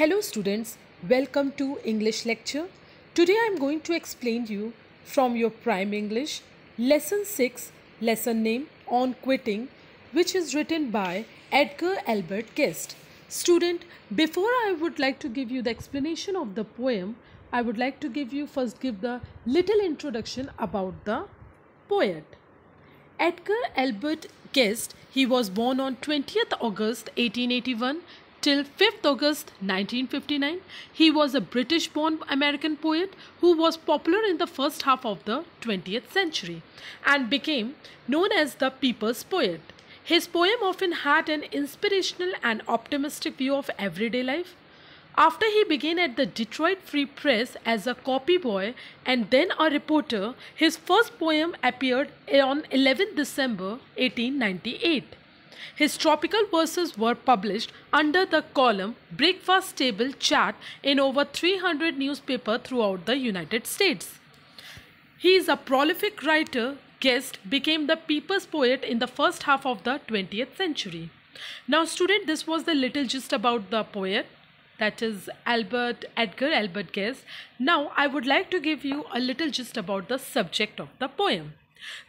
Hello students, welcome to English lecture. Today I am going to explain you from your prime English lesson 6 lesson name on quitting which is written by Edgar Albert Guest. Student, before I would like to give you the explanation of the poem, I would like to give you first give the little introduction about the poet. Edgar Albert Guest, he was born on 20th August 1881 till 5th August 1959. He was a British born American poet who was popular in the first half of the 20th century and became known as the people's poet. His poem often had an inspirational and optimistic view of everyday life. After he began at the Detroit Free Press as a copy boy and then a reporter, his first poem appeared on 11 December 1898. His tropical verses were published under the column Breakfast Table Chat in over 300 newspapers throughout the United States. He is a prolific writer. Guest became the people's poet in the first half of the 20th century. Now, student, this was the little gist about the poet that is Albert Edgar Albert Guest. Now, I would like to give you a little gist about the subject of the poem.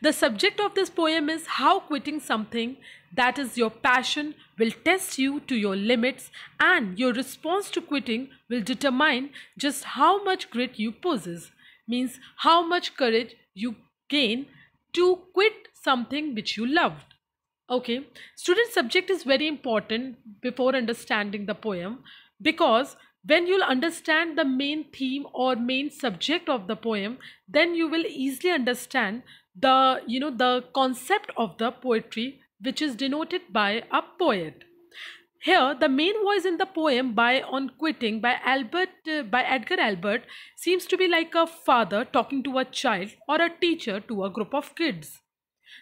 The subject of this poem is how quitting something that is your passion will test you to your limits and your response to quitting will determine just how much grit you possess means how much courage you gain to quit something which you loved. Okay student subject is very important before understanding the poem because when you'll understand the main theme or main subject of the poem then you will easily understand the you know the concept of the poetry which is denoted by a poet. Here the main voice in the poem by on quitting by albert uh, by edgar albert seems to be like a father talking to a child or a teacher to a group of kids.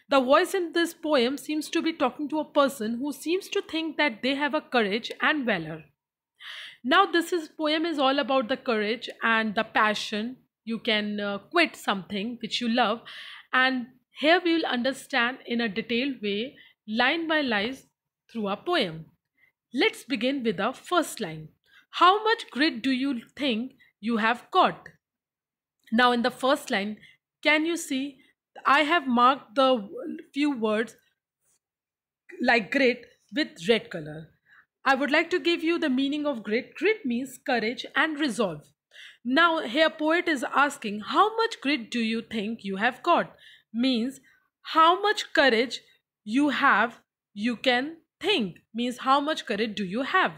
The voice in this poem seems to be talking to a person who seems to think that they have a courage and valor. Now this is poem is all about the courage and the passion. You can uh, quit something which you love and here we will understand in a detailed way, line by line, through our poem. Let's begin with the first line. How much grit do you think you have got? Now, in the first line, can you see I have marked the few words like grit with red color. I would like to give you the meaning of grit. Grit means courage and resolve. Now, here poet is asking, how much grit do you think you have got? Means how much courage you have, you can think. Means how much courage do you have?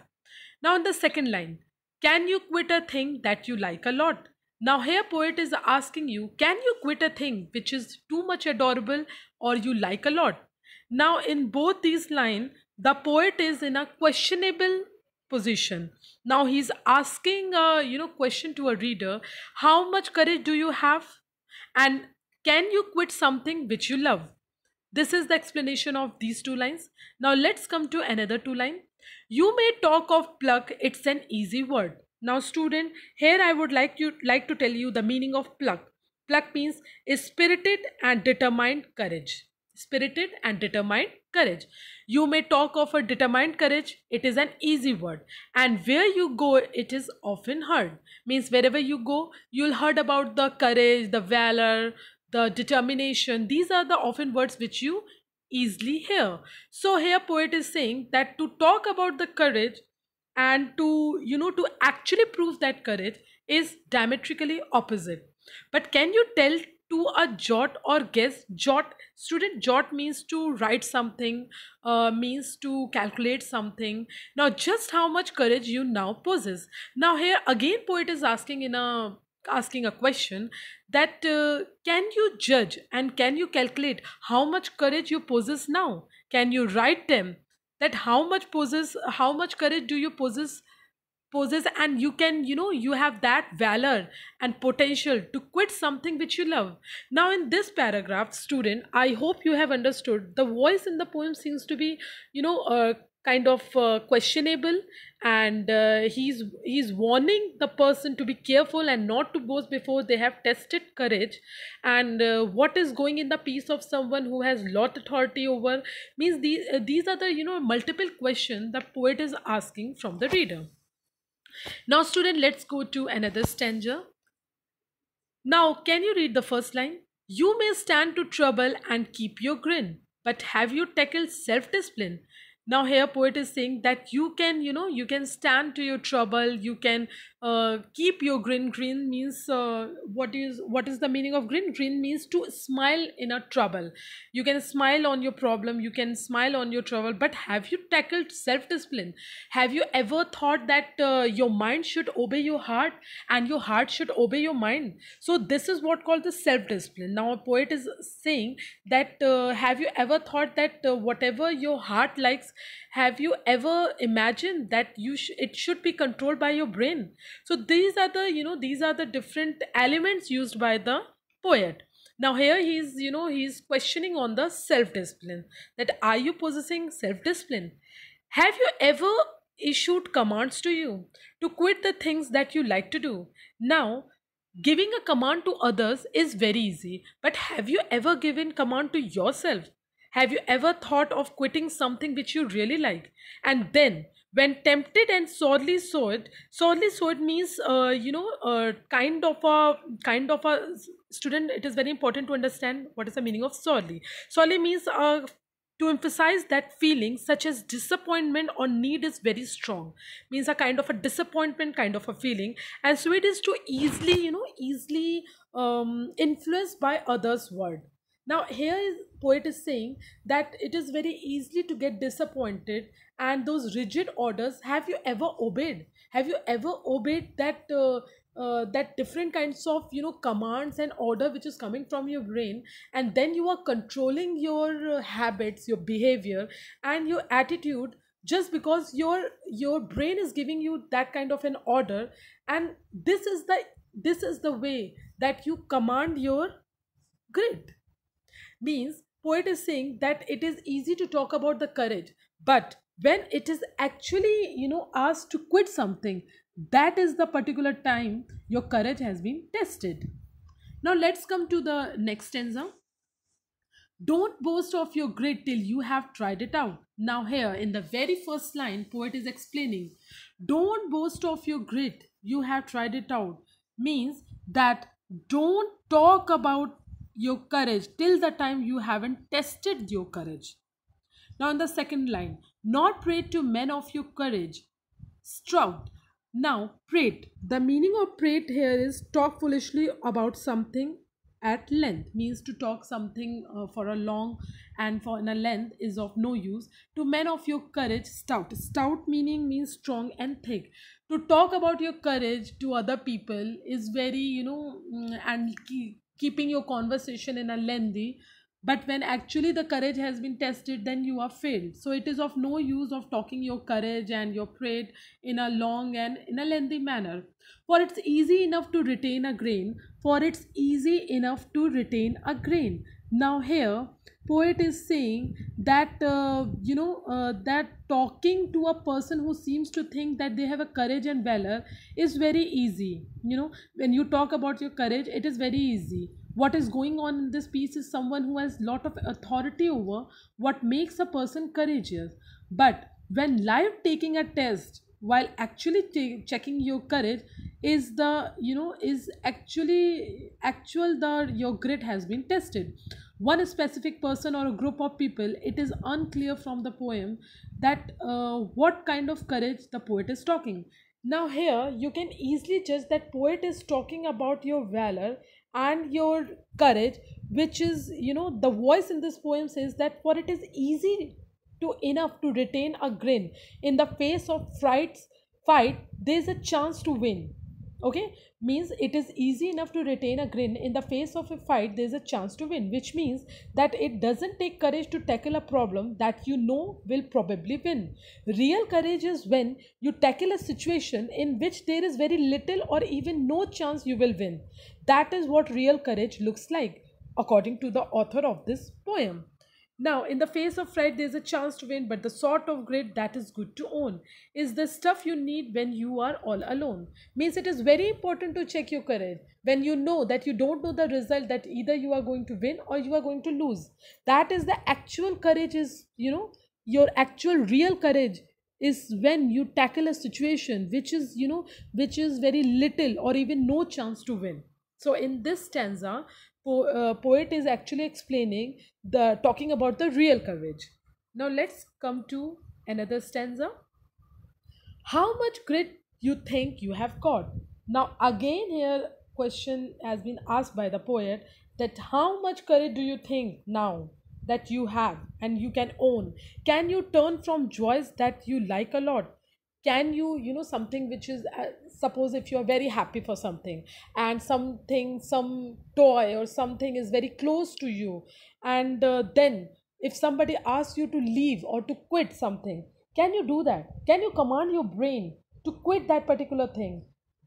Now, in the second line, can you quit a thing that you like a lot? Now, here poet is asking you, can you quit a thing which is too much adorable or you like a lot? Now, in both these lines, the poet is in a questionable position. Now he's asking a you know question to a reader how much courage do you have? And can you quit something which you love? This is the explanation of these two lines. Now let's come to another two line. You may talk of pluck it's an easy word. Now student here i would like you like to tell you the meaning of pluck. Pluck means spirited and determined courage spirited and determined courage. You may talk of a determined courage it is an easy word. And where you go it is often heard. Means wherever you go you'll heard about the courage the valor the determination. These are the often words which you easily hear. So here poet is saying that to talk about the courage and to you know to actually prove that courage is diametrically opposite. But can you tell to a jot or guess. Jot student jot means to write something uh, means to calculate something. Now just how much courage you now possess. Now here again poet is asking in a asking a question that uh, can you judge and can you calculate how much courage you possess now? Can you write them that how much possess how much courage do you possess poses and you can you know you have that valor and potential to quit something which you love. Now in this paragraph student i hope you have understood the voice in the poem seems to be you know uh, kind of uh, questionable and uh, he's he's warning the person to be careful and not to boast before they have tested courage. And uh, what is going in the piece of someone who has lot authority over means these uh, these are the you know multiple questions the poet is asking from the reader Now, student, let's go to another stanza. Now, can you read the first line? You may stand to trouble and keep your grin, but have you tackled self discipline? Now, here poet is saying that you can, you know, you can stand to your trouble, you can uh, keep your grin grin means uh, what is what is the meaning of grin grin means to smile in a trouble. You can smile on your problem you can smile on your trouble but have you tackled self discipline have you ever thought that uh, your mind should obey your heart and your heart should obey your mind? So this is what called the self discipline now a poet is saying that uh, have you ever thought that uh, whatever your heart likes have you ever imagined that you sh- it should be controlled by your brain? So these are the you know these are the different elements used by the poet. Now here he's you know he's questioning on the self discipline that are you possessing self discipline have you ever issued commands to you to quit the things that you like to do? Now giving a command to others is very easy but have you ever given command to yourself have you ever thought of quitting something which you really like? And then when tempted and sorely soiled sorely soiled means uh, you know uh, kind of a kind of a student it is very important to understand what is the meaning of sorely. Sorely means uh, to emphasize that feeling such as disappointment or need is very strong. Means a kind of a disappointment kind of a feeling. And so it is to easily you know easily um, influenced by others word now here is poet is saying that it is very easily to get disappointed and those rigid orders have you ever obeyed? Have you ever obeyed that uh, uh, that different kinds of you know commands and order which is coming from your brain and then you are controlling your uh, habits your behavior and your attitude just because your your brain is giving you that kind of an order and this is the this is the way that you command your grid means poet is saying that it is easy to talk about the courage but when it is actually you know asked to quit something that is the particular time your courage has been tested. Now let's come to the next stanza. Don't boast of your grit till you have tried it out. Now here in the very first line poet is explaining don't boast of your grit you have tried it out. Means that don't talk about your courage till the time you haven't tested your courage. Now, in the second line, not prate to men of your courage. Strout. Now, prate. The meaning of prate here is talk foolishly about something at length means to talk something uh, for a long and for in a length is of no use to men of your courage stout stout meaning means strong and thick to talk about your courage to other people is very you know mm, and keeping your conversation in a lengthy but when actually the courage has been tested then you are failed. So it is of no use of talking your courage and your pride in a long and in a lengthy manner. For it's easy enough to retain a grain for it's easy enough to retain a grain. Now here poet is saying that uh, you know uh, that talking to a person who seems to think that they have a courage and valor is very easy. You know when you talk about your courage it is very easy what is going on in this piece is someone who has lot of authority over what makes a person courageous. But when live taking a test while actually checking your courage is the you know is actually actual the your grit has been tested. One specific person or a group of people it is unclear from the poem that uh, what kind of courage the poet is talking. Now here you can easily judge that poet is talking about your valor and your courage which is you know the voice in this poem says that for it is easy to enough to retain a grin. In the face of frights fight there's a chance to win okay? Means it is easy enough to retain a grin. In the face of a fight there's a chance to win which means that it doesn't take courage to tackle a problem that you know will probably win. Real courage is when you tackle a situation in which there is very little or even no chance you will win. That is what real courage looks like according to the author of this poem now, in the face of fright, there's a chance to win, but the sort of grit that is good to own is the stuff you need when you are all alone. Means it is very important to check your courage when you know that you don't know the result that either you are going to win or you are going to lose. That is the actual courage, is you know, your actual real courage is when you tackle a situation which is you know which is very little or even no chance to win so in this stanza po- uh, poet is actually explaining the talking about the real courage. Now let's come to another stanza. How much grit you think you have got now again here question has been asked by the poet that how much courage do you think now that you have and you can own? Can you turn from joys that you like a lot? Can you you know something which is uh, suppose if you're very happy for something and something some toy or something is very close to you and uh, then if somebody asks you to leave or to quit something can you do that? Can you command your brain to quit that particular thing?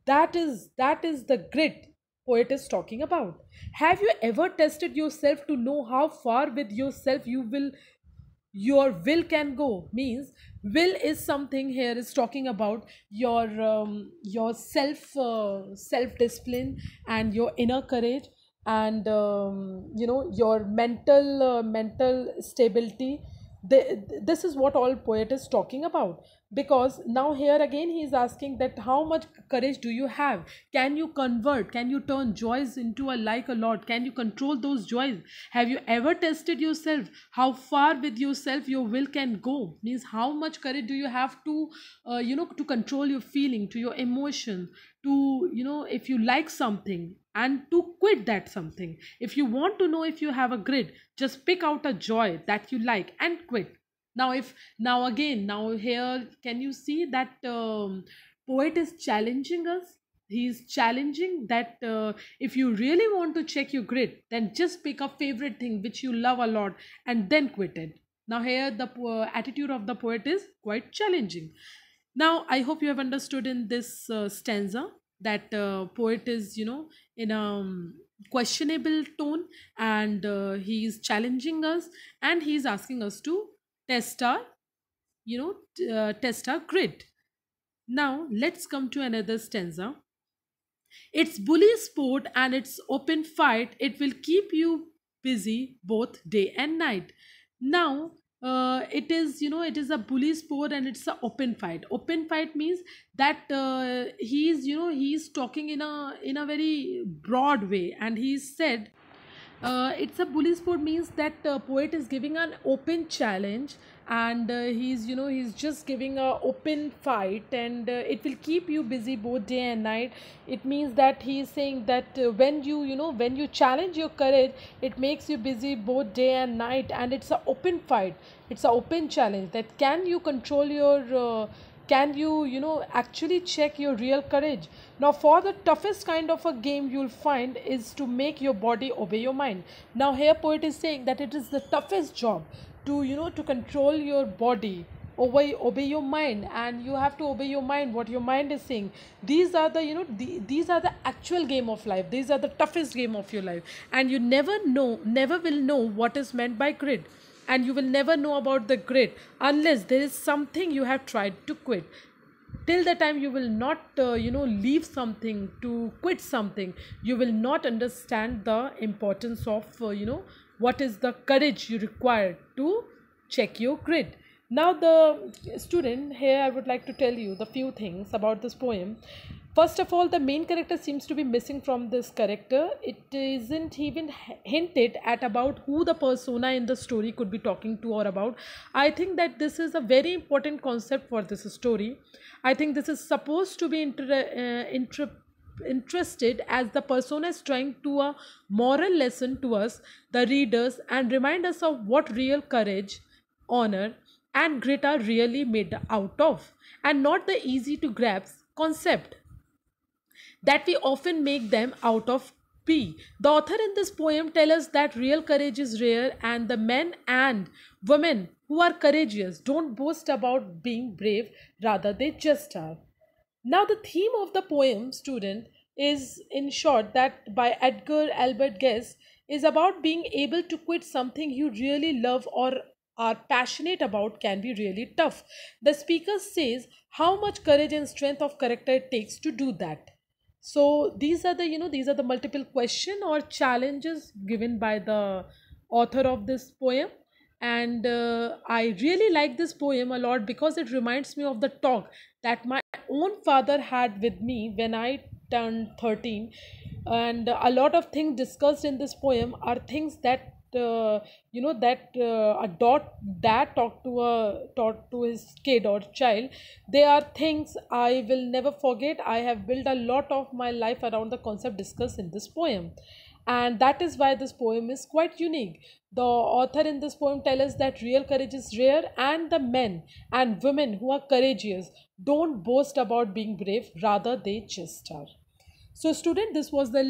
That is that is the grit poet is talking about. Have you ever tested yourself to know how far with yourself you will your will can go means will is something here is talking about your um, your self uh, self discipline and your inner courage and um, you know your mental uh, mental stability the, this is what all poet is talking about. Because now here again he is asking that how much courage do you have? Can you convert? Can you turn joys into a like a lot? Can you control those joys? Have you ever tested yourself? How far with yourself your will can go? Means how much courage do you have to uh, you know to control your feeling to your emotion to you know if you like something and to quit that something. If you want to know if you have a grid just pick out a joy that you like and quit. Now if now again now here can you see that um, poet is challenging us? He's challenging that uh, if you really want to check your grid, then just pick a favorite thing which you love a lot and then quit it. Now here the uh, attitude of the poet is quite challenging. Now i hope you have understood in this uh, stanza that uh, poet is you know in a um, questionable tone and uh, is challenging us and he is asking us to test our you know uh, test our grit. Now let's come to another stanza. It's bully sport and it's open fight. It will keep you busy both day and night. Now uh, it is you know it is a bully sport and it's a open fight. Open fight means that uh, he's you know he's talking in a in a very broad way and he said uh, it's a bully sport means that uh, poet is giving an open challenge and uh, he's you know he's just giving a open fight and uh, it will keep you busy both day and night. It means that he is saying that uh, when you you know when you challenge your courage it makes you busy both day and night and it's a open fight. It's a open challenge that can you control your uh, can you you know actually check your real courage? Now for the toughest kind of a game you'll find is to make your body obey your mind. Now here poet is saying that it is the toughest job to you know to control your body. Obey obey your mind and you have to obey your mind what your mind is saying. These are the you know the, these are the actual game of life. These are the toughest game of your life. And you never know never will know what is meant by grit. And you will never know about the grit unless there is something you have tried to quit. Till the time you will not uh, you know leave something to quit something you will not understand the importance of uh, you know what is the courage you require to check your grid? Now the student here i would like to tell you the few things about this poem. First of all the main character seems to be missing from this character. It isn't even hinted at about who the persona in the story could be talking to or about. I think that this is a very important concept for this story. I think this is supposed to be inter- uh, interested as the persona is trying to a moral lesson to us the readers and remind us of what real courage honor and grit are really made out of and not the easy to grasp concept that we often make them out of be. The author in this poem tells us that real courage is rare and the men and women who are courageous don't boast about being brave, rather they just are. Now the theme of the poem, student, is in short that by Edgar Albert Guest is about being able to quit something you really love or are passionate about can be really tough. The speaker says how much courage and strength of character it takes to do that so these are the you know these are the multiple question or challenges given by the author of this poem and uh, I really like this poem a lot because it reminds me of the talk that my own father had with me when I turned 13 and a lot of things discussed in this poem are things that uh, you know that uh, a dot dad talk to a taught to his kid or child. They are things i will never forget. I have built a lot of my life around the concept discussed in this poem and that is why this poem is quite unique. The author in this poem tells us that real courage is rare and the men and women who are courageous don't boast about being brave rather they are so student this was the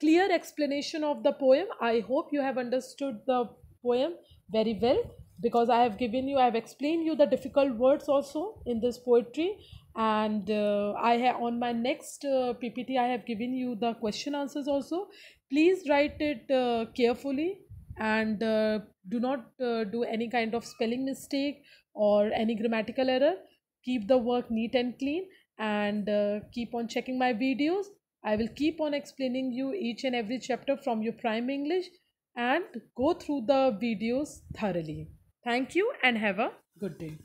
clear explanation of the poem. I hope you have understood the poem very well because i have given you i have explained you the difficult words also in this poetry and uh, i have on my next uh, ppt i have given you the question answers also. Please write it uh, carefully and uh, do not uh, do any kind of spelling mistake or any grammatical error. Keep the work neat and clean and uh, keep on checking my videos. I will keep on explaining you each and every chapter from your prime english and go through the videos thoroughly. Thank you and have a good day